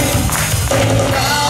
Viskas